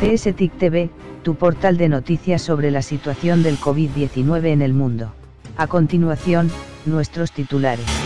CSTIC TV, tu portal de noticias sobre la situación del COVID-19 en el mundo. A continuación, nuestros titulares.